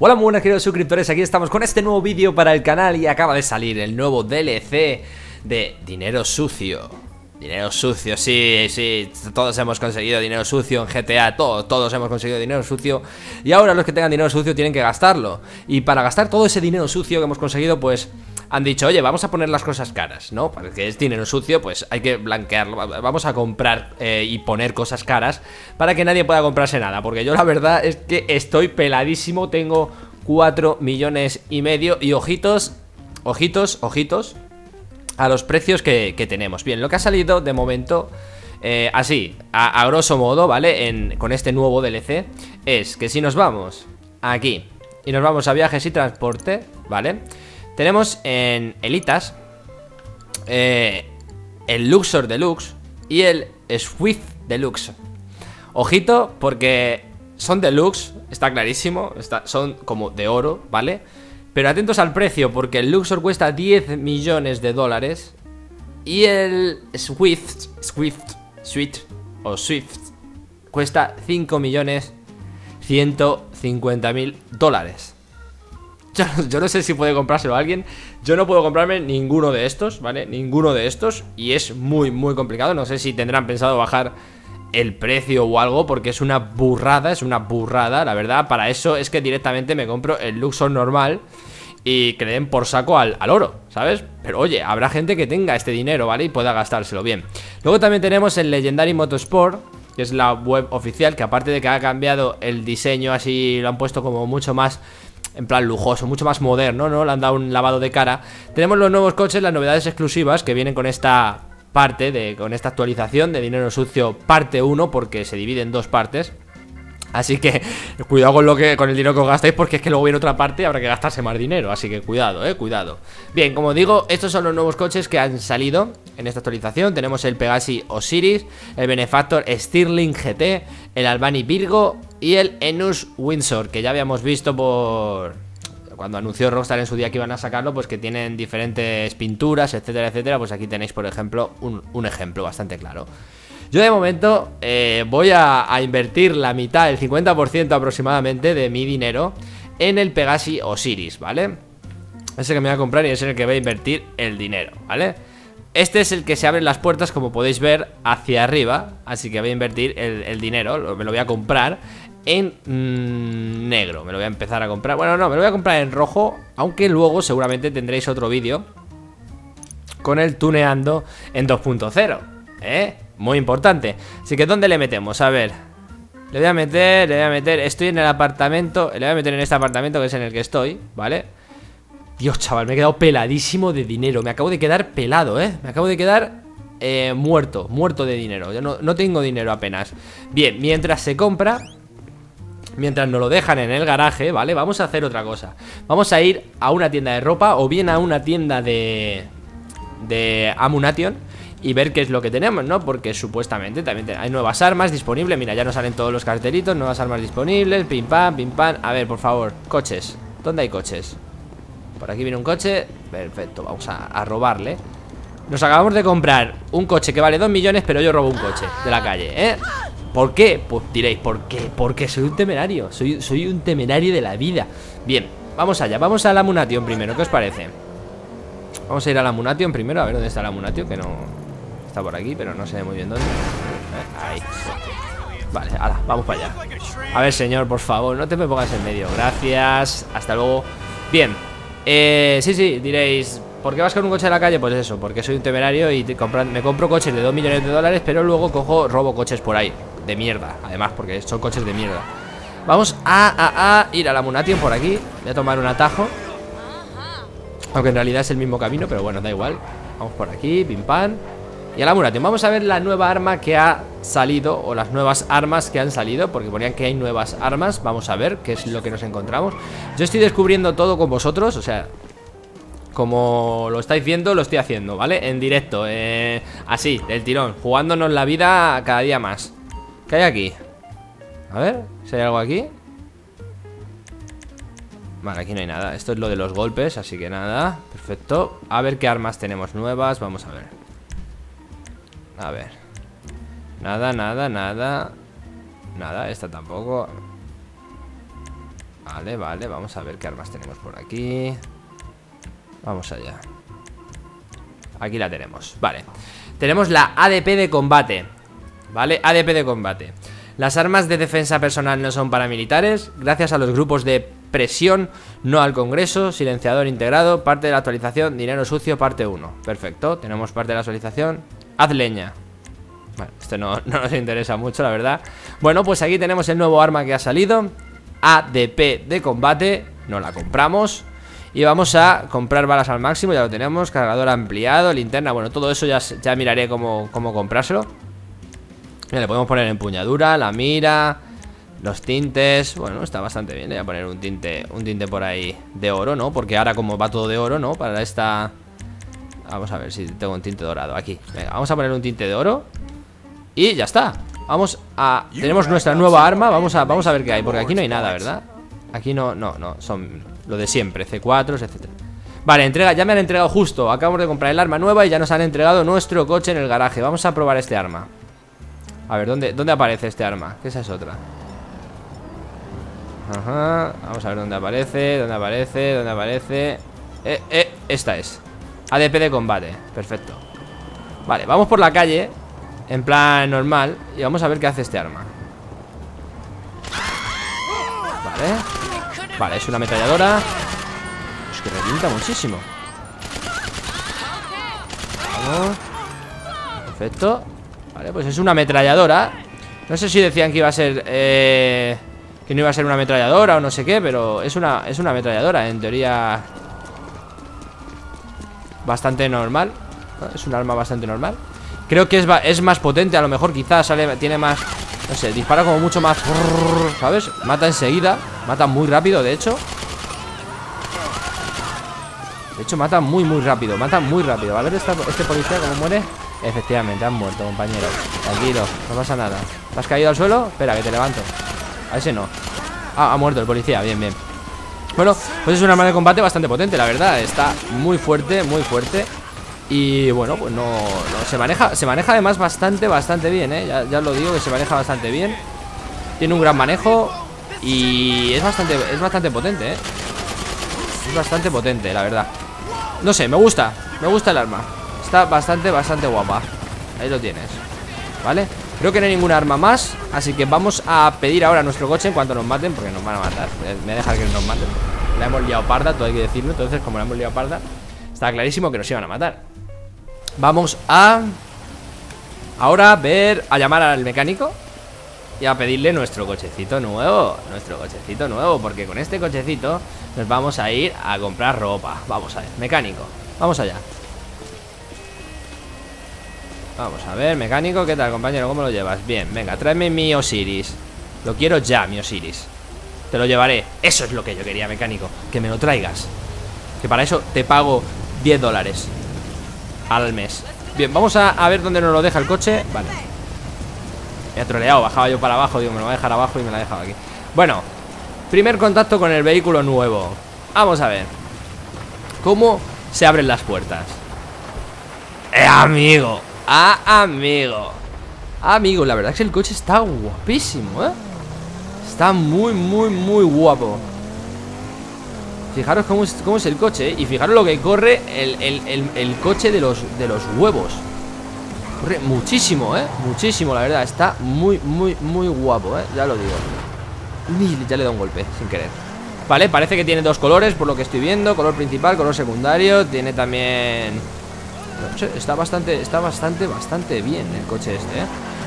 Hola muy buenas queridos suscriptores, aquí estamos con este nuevo vídeo para el canal y acaba de salir el nuevo DLC de Dinero Sucio. Dinero sucio, sí, sí, todos hemos conseguido dinero sucio en GTA, todos, todos hemos conseguido dinero sucio. Y ahora los que tengan dinero sucio tienen que gastarlo. Y para gastar todo ese dinero sucio que hemos conseguido, pues han dicho, oye, vamos a poner las cosas caras, ¿no? Porque es dinero sucio, pues hay que blanquearlo. Vamos a comprar eh, y poner cosas caras para que nadie pueda comprarse nada. Porque yo la verdad es que estoy peladísimo, tengo 4 millones y medio y ojitos, ojitos, ojitos a los precios que, tenemos. Bien, lo que ha salido de momento... Eh, así, a, grosso modo, ¿vale? con este nuevo DLC Es que si nos vamos aquí Y nos vamos a viajes y transporte, ¿vale? Tenemos en Elitas eh, el Luxor Deluxe y el Swift Deluxe. Ojito, porque son deluxe, está clarísimo, son como de oro, ¿vale? Pero atentos al precio, porque el Luxor cuesta 10 millones de dólares y el Swift, Swift, Swift o Swift cuesta 5 millones 150 mil dólares. Yo, no sé si puede comprárselo a alguien Yo no puedo comprarme ninguno de estos, ¿vale? Ninguno de estos Y es muy, muy complicado No sé si tendrán pensado bajar el precio o algo Porque es una burrada, es una burrada La verdad, para eso es que directamente me compro el Luxor normal y que le den por saco al, al, oro, ¿sabes? Pero oye, habrá gente que tenga este dinero, ¿vale? Y pueda gastárselo bien Luego también tenemos el Legendary Motorsport Que es la web oficial Que aparte de que ha cambiado el diseño Así lo han puesto como mucho más en plan lujoso, mucho más moderno, ¿no? Le han dado un lavado de cara. Tenemos los nuevos coches, las novedades exclusivas que vienen con esta parte, de, con esta actualización de Dinero Sucio parte 1, porque se divide en dos partes. Así que cuidado con lo que con el dinero que os gastáis porque es que luego viene otra parte y habrá que gastarse más dinero, así que cuidado, eh, cuidado. Bien, como digo, estos son los nuevos coches que han salido en esta actualización. Tenemos el Pegasi Osiris, el Benefactor Stirling GT, el Albani Virgo y el Enus Windsor, que ya habíamos visto por cuando anunció Rockstar en su día que iban a sacarlo, pues que tienen diferentes pinturas, etcétera, etcétera. Pues aquí tenéis, por ejemplo, un, un ejemplo bastante claro. Yo de momento eh, voy a, invertir la mitad, el 50% aproximadamente de mi dinero en el Pegasi Osiris, ¿vale? Ese que me voy a comprar y es el que voy a invertir el dinero, ¿vale? Este es el que se abren las puertas, como podéis ver, hacia arriba Así que voy a invertir el, dinero, me lo voy a comprar en mm, negro Me lo voy a empezar a comprar, bueno no, me lo voy a comprar en rojo Aunque luego seguramente tendréis otro vídeo Con el tuneando en 2.0 ¿Eh? Muy importante Así que ¿dónde le metemos? A ver Le voy a meter, le voy a meter Estoy en el apartamento Le voy a meter en este apartamento que es en el que estoy ¿Vale? Dios, chaval, me he quedado peladísimo de dinero Me acabo de quedar pelado, ¿eh? Me acabo de quedar eh, muerto, muerto de dinero Yo no, no tengo dinero apenas Bien, mientras se compra Mientras nos lo dejan en el garaje, ¿vale? Vamos a hacer otra cosa Vamos a ir a una tienda de ropa O bien a una tienda de... De Amunation y ver qué es lo que tenemos, ¿no? Porque supuestamente también hay nuevas armas disponibles Mira, ya nos salen todos los cartelitos, nuevas armas disponibles Pim pam, pim pam A ver, por favor, coches ¿Dónde hay coches? Por aquí viene un coche Perfecto, vamos a, robarle Nos acabamos de comprar un coche que vale 2 millones Pero yo robo un coche de la calle, ¿eh? ¿Por qué? Pues diréis, ¿por qué? Porque soy un temerario Soy, soy un temerario de la vida Bien, vamos allá, vamos a la Munation primero ¿Qué os parece? Vamos a ir a la Munation primero A ver dónde está la Munation Que no, Está por aquí, pero no sé muy bien dónde eh, Ahí Vale, ahora, vamos para allá A ver, señor, por favor, no te me pongas en medio Gracias, hasta luego Bien, eh, sí, sí, diréis ¿Por qué vas con un coche a la calle? Pues eso, porque soy un temerario y me compro coches de 2 millones de dólares Pero luego cojo, robo coches por ahí De mierda, además, porque son coches de mierda. Vamos a, ir a la Munation por aquí. Voy a tomar un atajo. Aunque en realidad es el mismo camino, pero bueno, da igual. Vamos por aquí, pim pam. Y a la Muration, vamos a ver la nueva arma que ha salido O las nuevas armas que han salido Porque ponían que hay nuevas armas. Vamos a ver qué es lo que nos encontramos. Yo estoy descubriendo todo con vosotros O sea, como lo estáis viendo, lo estoy haciendo, ¿vale? En directo, eh, así, del tirón Jugándonos la vida cada día más ¿Qué hay aquí? A ver, si hay algo aquí. Vale, aquí no hay nada. Esto es lo de los golpes, así que nada. Perfecto. A ver qué armas tenemos nuevas. Vamos a ver. A ver. Nada, nada, nada. Nada, esta tampoco. Vale, vale, vamos a ver qué armas tenemos por aquí. Vamos allá. Aquí la tenemos, vale. Tenemos la ADP de combate ¿Vale? ADP de combate. Las armas de defensa personal no son paramilitares. Gracias a los grupos de presión No al congreso, silenciador integrado Parte de la actualización, dinero sucio, parte 1 Perfecto, tenemos parte de la actualización. Haz leña. Bueno, esto no, no nos interesa mucho, la verdad. Bueno, pues aquí tenemos el nuevo arma que ha salido. ADP de combate. No la compramos. Y vamos a comprar balas al máximo, ya lo tenemos. Cargador ampliado, linterna, bueno, todo eso ya, ya miraré cómo, cómo comprárselo le podemos poner empuñadura, la mira Los tintes, bueno, está bastante bien Voy a poner un tinte, un tinte por ahí de oro, ¿no? Porque ahora como va todo de oro, ¿no? Para esta... Vamos a ver si tengo un tinte dorado aquí Venga, vamos a poner un tinte de oro Y ya está Vamos a... Tenemos nuestra nueva arma Vamos a, vamos a ver qué hay Porque aquí no hay nada, ¿verdad? Aquí no, no, no Son lo de siempre C4, etcétera Vale, entrega, ya me han entregado justo Acabamos de comprar el arma nueva y ya nos han entregado nuestro coche en el garaje Vamos a probar este arma a ver, ¿dónde, ¿dónde aparece este arma? Que esa es otra Ajá, vamos a ver dónde aparece Dónde aparece, dónde aparece. Eh, eh, esta es. ADP de combate, perfecto. Vale, vamos por la calle En plan normal Y vamos a ver qué hace este arma. Vale. Vale, es una ametralladora. Es que revienta muchísimo. Vamos. Perfecto Vale, pues es una ametralladora. No sé si decían que iba a ser eh, Que no iba a ser una ametralladora o no sé qué Pero es una, es una ametralladora En teoría Bastante normal Es un arma bastante normal. Creo que es, es más potente, a lo mejor quizás sale, Tiene más, no sé, dispara como mucho más ¿Sabes? Mata enseguida Mata muy rápido, de hecho. De hecho mata muy muy rápido Mata muy rápido, a ver este policía cómo muere Efectivamente, han muerto, compañero Tranquilo, no pasa nada. ¿Te has caído al suelo? Espera, que te levanto. A ese no. Ah, ha muerto el policía, bien, bien. Bueno, pues es un arma de combate bastante potente, la verdad. Está muy fuerte, muy fuerte. Y bueno, pues no, Se maneja, se maneja además bastante, bastante bien, ¿eh? Ya, ya os lo digo, que se maneja bastante bien. Tiene un gran manejo Y es bastante, es bastante potente, ¿eh? Es bastante potente, la verdad. No sé, me gusta Me gusta el arma Está bastante, bastante guapa. Ahí lo tienes. ¿Vale? Creo que no hay ninguna arma más Así que vamos a pedir ahora nuestro coche en cuanto nos maten Porque nos van a matar. Me dejar que nos maten. La hemos liado parda, todo hay que decirlo. Entonces como la hemos liado parda Está clarísimo que nos iban a matar. Vamos a... Ahora ver... A llamar al mecánico Y a pedirle nuestro cochecito nuevo Nuestro cochecito nuevo Porque con este cochecito Nos vamos a ir a comprar ropa. Vamos a ver, mecánico Vamos allá Vamos a ver, mecánico, ¿qué tal, compañero? ¿Cómo lo llevas? Bien, venga, tráeme mi Osiris. Lo quiero ya, mi Osiris. Te lo llevaré. Eso es lo que yo quería, mecánico. Que me lo traigas. Que para eso te pago 10 dólares Al mes. Bien, vamos a, ver dónde nos lo deja el coche. Vale. Me ha troleado, bajaba yo para abajo Digo, me lo va a dejar abajo y me lo ha dejado aquí. Bueno, primer contacto con el vehículo nuevo. Vamos a ver. ¿Cómo se abren las puertas? ¡Eh, amigo! Ah, amigo Amigo, la verdad es que el coche está guapísimo, ¿eh? Está muy, muy, muy guapo Fijaros cómo es, el coche, ¿eh? Y fijaros lo que corre el, coche de los, de los huevos Corre muchísimo, ¿eh? Muchísimo, la verdad Está muy, muy, muy guapo, ¿eh? Ya lo digo Ya le da un golpe, sin querer Vale, parece que tiene dos colores, por lo que estoy viendo Color principal, color secundario Tiene también Está bastante, está bastante, bastante bien el coche este, ¿eh?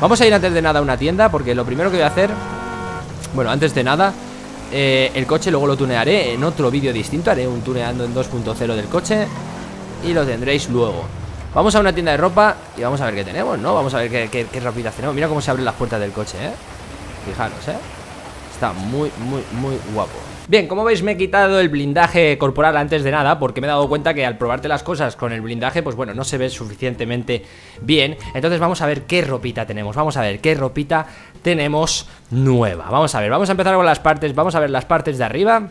Vamos a ir antes de nada a una tienda Porque lo primero que voy a hacer Bueno, antes de nada eh, El coche luego lo tunearé en otro vídeo distinto Haré un tuneando en 2.0 del coche Y lo tendréis luego Vamos a una tienda de ropa y vamos a ver qué tenemos, ¿no? Vamos a ver qué, qué, qué tenemos Mira cómo se abren las puertas del coche, ¿eh? Fijaros, ¿eh? Está muy, muy, muy guapo. Bien, como veis me he quitado el blindaje corporal antes de nada Porque me he dado cuenta que al probarte las cosas con el blindaje Pues bueno, no se ve suficientemente bien. Entonces vamos a ver qué ropita tenemos. Vamos a ver qué ropita tenemos nueva. Vamos a ver, vamos a empezar con las partes Vamos a ver las partes de arriba.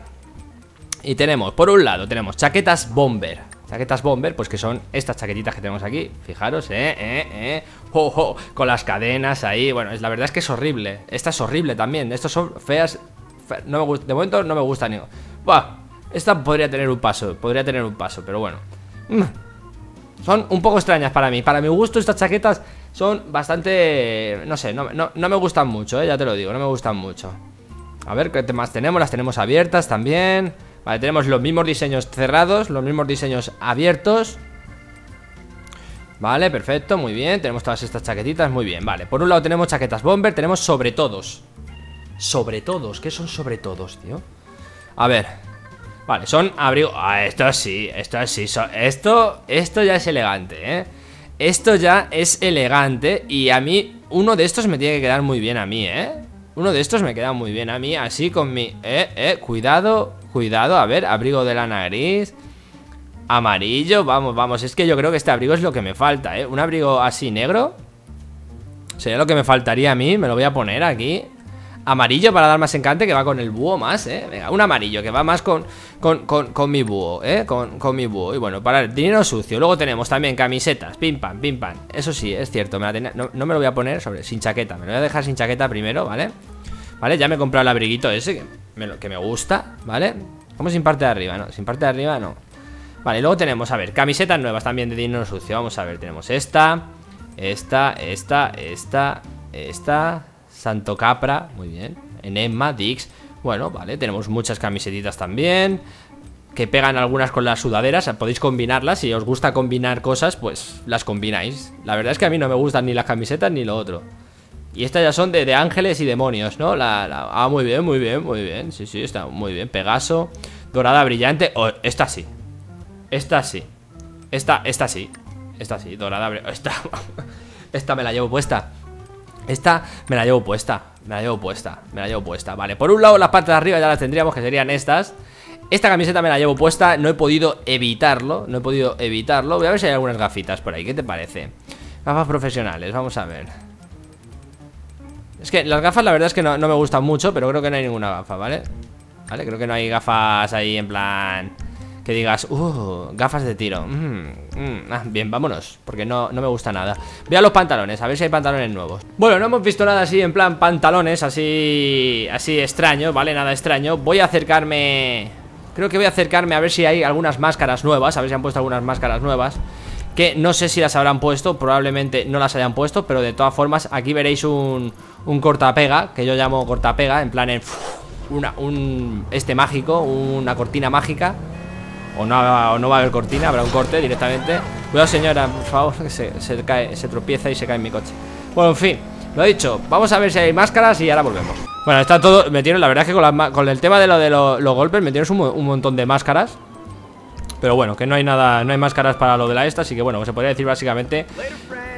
Y tenemos, por un lado, tenemos chaquetas bomber Chaquetas bomber, pues que son estas chaquetitas que tenemos aquí Fijaros, eh, eh, eh Con las cadenas ahí, bueno, es, la verdad es que es horrible Esta es horrible también, estos son feas no me gusta, de momento no me gusta ni... Buah, esta podría tener un paso, podría tener un paso, pero bueno. Mm. Son un poco extrañas para mí. Para mi gusto estas chaquetas son bastante... No sé, no, me gustan mucho, ¿eh? ya te lo digo, no me gustan mucho. A ver qué más tenemos, las tenemos abiertas también. Vale, tenemos los mismos diseños cerrados, los mismos diseños abiertos. Vale, perfecto, muy bien Tenemos todas estas chaquetitas, muy bien, vale Por un lado tenemos chaquetas bomber, tenemos sobre todos Sobre todos, ¿qué son sobre todos, tío? A ver Vale, son abrigo... Ah, esto sí, esto sí Esto, esto ya es elegante, ¿eh? Esto ya es elegante Y a mí, uno de estos me tiene que quedar muy bien a mí, ¿eh? Uno de estos me queda muy bien a mí Así con mi... Eh, eh, cuidado, cuidado A ver, abrigo de la nariz Amarillo, vamos, vamos Es que yo creo que este abrigo es lo que me falta, ¿eh? Un abrigo así negro Sería lo que me faltaría a mí Me lo voy a poner aquí Amarillo para dar más encante que va con el búho más, ¿eh? Venga, un amarillo que va más con, con, con, mi búho, ¿eh? Con, con, mi búho Y bueno, para el dinero sucio Luego tenemos también camisetas, pim pam, pim pam Eso sí, es cierto, me no, no, me lo voy a poner sobre sin chaqueta Me lo voy a dejar sin chaqueta primero, ¿vale? Vale, ya me he comprado el abriguito ese me, que me gusta, ¿vale? Vamos sin parte de arriba, ¿no? Sin parte de arriba, no. Vale, luego tenemos, a ver, camisetas nuevas también de dinero sucio. Vamos a ver, tenemos esta Esta, esta, esta Esta Santo Capra, muy bien. Enema, Dix. Bueno, vale, tenemos muchas camisetitas también Que pegan algunas con las sudaderas. Podéis combinarlas, si os gusta combinar cosas Pues las combináis. La verdad es que a mí no me gustan ni las camisetas ni lo otro y estas ya son de, ángeles y demonios, ¿no? La, ah, muy bien, muy bien, muy bien. Sí, sí, está muy bien. Pegaso Dorada brillante oh, Esta sí. Esta sí. Esta, esta sí. Esta sí, dorada Esta, esta me la llevo puesta. Esta me la llevo puesta Me la llevo puesta Me la llevo puesta. Vale, por un lado las partes de arriba ya las tendríamos Que serían estas. Esta camiseta me la llevo puesta, no he podido evitarlo No he podido evitarlo. Voy a ver si hay algunas gafitas por ahí, ¿qué te parece? Gafas profesionales, vamos a ver Es que las gafas la verdad es que no, no me gustan mucho Pero creo que no hay ninguna gafa, ¿vale? Vale, creo que no hay gafas ahí en plan que digas, uh, gafas de tiro mm, mm, ah, Bien, vámonos Porque no, no me gusta nada. Voy a los pantalones, a ver si hay pantalones nuevos. Bueno, no hemos visto nada así en plan pantalones Así, así extraño, ¿vale? Nada extraño. Voy a acercarme Creo que voy a acercarme a ver si hay algunas máscaras nuevas A ver si han puesto algunas máscaras nuevas Que no sé si las habrán puesto Probablemente no las hayan puesto Pero de todas formas, aquí veréis un, un cortapega Que yo llamo cortapega En plan en... Un, este mágico, una cortina mágica. O no, no va a haber cortina, habrá un corte directamente. Cuidado señora, por favor, que se, cae, se tropieza y se cae en mi coche. Bueno, en fin, lo dicho Vamos a ver si hay máscaras y ahora volvemos. Bueno, está todo, metieron, la verdad es que con, el tema de lo de los golpes Metieron un, un montón de máscaras pero bueno, que no hay nada, no hay máscaras para lo de la esta Así que bueno, se podría decir básicamente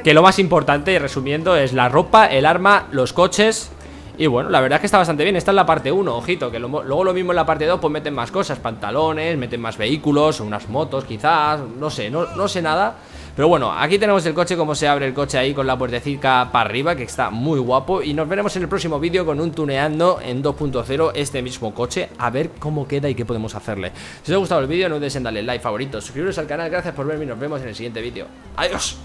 Que lo más importante, resumiendo, es la ropa, el arma, los coches y bueno, la verdad es que está bastante bien. Esta es la parte 1, ojito, que luego lo mismo en la parte 2 Pues meten más cosas, pantalones, meten más vehículos Unas motos quizás, no sé, no, no sé nada pero bueno, aquí tenemos el coche, como se abre el coche ahí con la puertecita para arriba, que está muy guapo. Y nos veremos en el próximo vídeo con un tuneando en 2.0 este mismo coche, a ver cómo queda y qué podemos hacerle. Si os ha gustado el vídeo, no olvidéis en darle like, favorito, suscribiros al canal, gracias por verme y nos vemos en el siguiente vídeo. ¡Adiós!